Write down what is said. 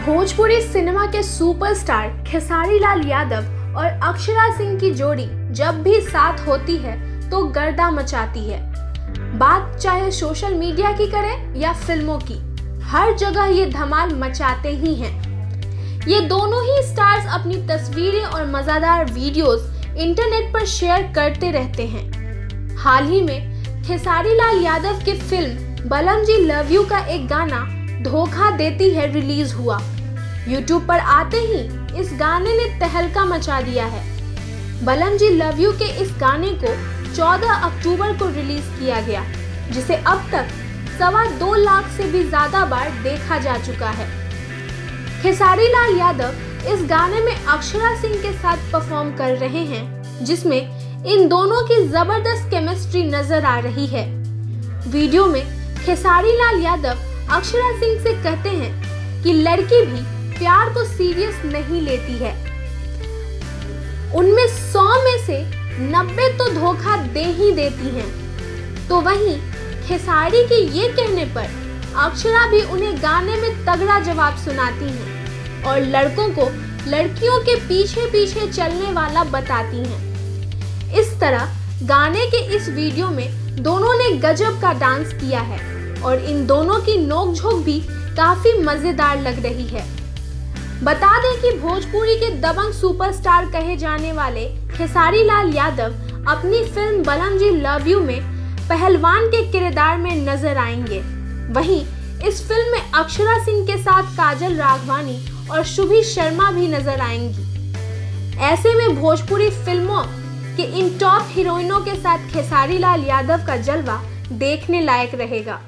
Bhojpuri cinema के superstar Khesari Lal Yadav और अक्षरा सिंह की जोड़ी जब भी साथ होती है तो गर्दा मचाती है। बात चाहे सोशल मीडिया की करें या फ़िल्मों की, हर जगह ये धमाल मचाते ही हैं। ये दोनों ही स्टार्स अपनी तस्वीरें और मज़ेदार वीडियोस इंटरनेट पर शेयर करते रहते हैं। हाल ही में खेसारी लाल यादव की फ़िल्म बलम जी लव यू का एक गाना धोखा देती है रिलीज़ हुआ। यूट्यूब पर आते ही इस गाने ने तहलका मचा दिया है। बलम जी लव यू के इस गाने को 14 अक्टूबर को रिलीज़ किया गया, जिसे अब तक सवा दो लाख से भी ज़्यादा बार देखा जा चुका है। खेसारी लाल यादव इस गाने में अक्षरा सिंह के साथ परफॉर्म कर रहे हैं, जिसमें इन दोनों की ज़बरदस्त केमिस्ट्री नज़र आ रही है। वीडियो में खेसारी लाल यादव अक्षरा सिंह से कहते हैं कि लड़की भी प्यार को सीरियस नहीं लेती है। उनमें सौ में से नब्बे तो धोखा दे ही देती हैं। तो वहीं खेसारी के ये कहने पर अक्षरा भी उन्हें गाने में तगड़ा जवाब सुनाती हैं और लड़कों को लड़कियों के पीछे पीछे चलने वाला बताती हैं। इस तरह गाने के इस वीडियो में दोनों ने गजब का डांस किया है और इन दोनों की नोकझोंक भी काफ़ी मज़ेदार लग रही है। बता दें कि भोजपुरी के दबंग सुपरस्टार कहे जाने वाले खेसारी लाल यादव अपनी फ़िल्म बलम जी लव यू में पहलवान के किरदार में नज़र आएँगे। वहीं इस फ़िल्म में अक्षरा सिंह के साथ काजल राघवानी और शुभी शर्मा भी नज़र आएँगी। ऐसे में भोजपुरी फ़िल्मों के इन टॉप हीरोइनों के साथ खेसारी लाल यादव का जलवा देखने लायक रहेगा।